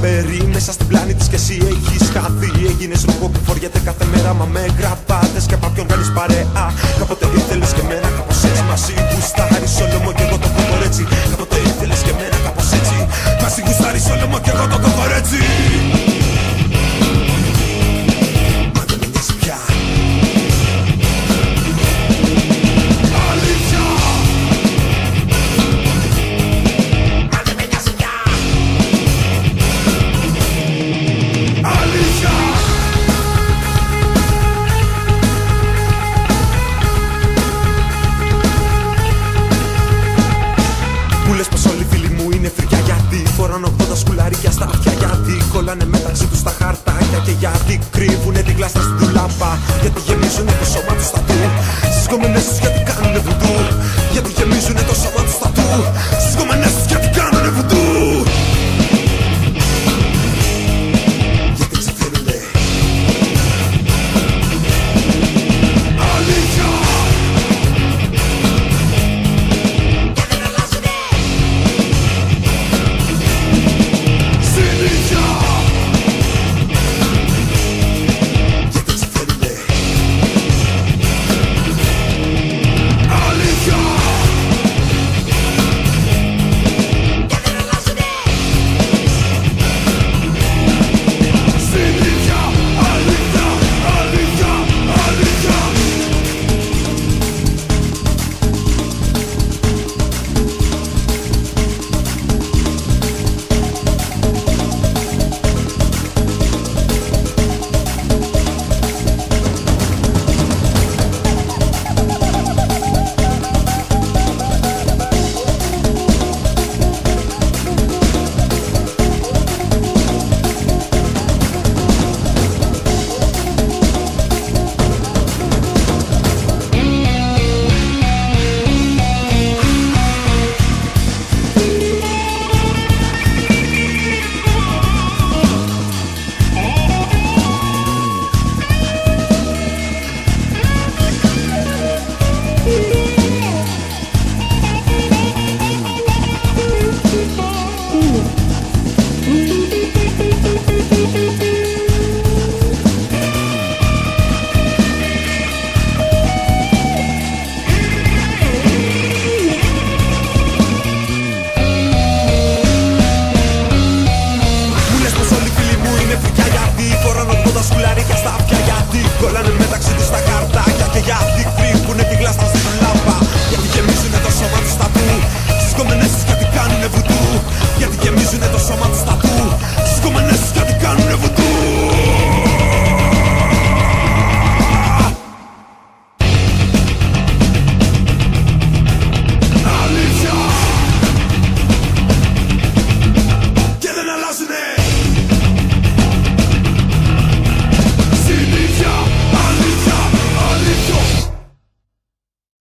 τρομερή Μέσα στην πλάνη της και εσύ έχεις χαθεί. Έγινες ρούχο που φοριέται κάθε μέρα Μα με και από κάνει παρέα. Κάποτε ήθελες και μένα κάπως έτσι μαζί ή όλο μου και εγώ το κομμορέτσι κρύβουνε την κλάστα στην τουλάπα Γιατί γεμίζουνε το σώμα τους στα του. Στις κομμενές τους γιατί κάνουνε βουντού